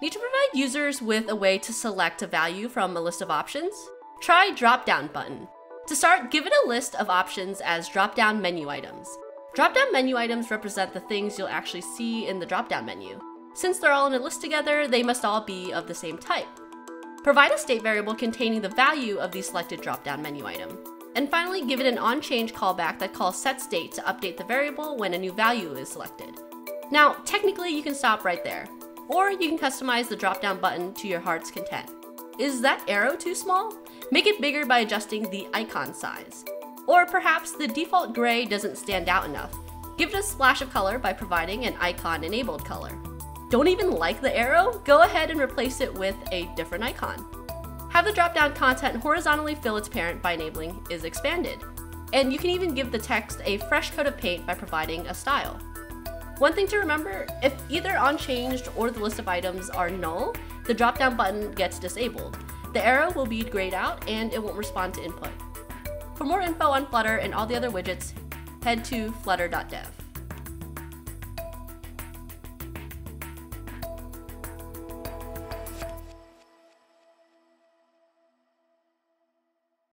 provide users with a way to select a value from a list of options, try drop-down button. To start, give it a list of options as drop-down menu items. Drop-down menu items represent the things you'll actually see in the drop-down menu. Since they're all in a list together, they must all be of the same type. Provide a state variable containing the value of the selected drop-down menu item. And finally, give it an onChange callback that calls setState to update the variable when a new value is selected. Now, technically you can stop right there, or you can customize the drop-down button to your heart's content. Is that arrow too small? Make it bigger by adjusting the icon size. Or perhaps the default gray doesn't stand out enough. Give it a splash of color by providing an icon enabled color. Don't even like the arrow? Go ahead and replace it with a different icon. Have the drop-down content horizontally fill its parent by enabling is expanded. And you can even give the text a fresh coat of paint by providing a style. One thing to remember, if either onChanged or the list of items are null, the drop-down button gets disabled. The arrow will be grayed out and it won't respond to input. For more info on Flutter and all the other widgets, head to flutter.dev.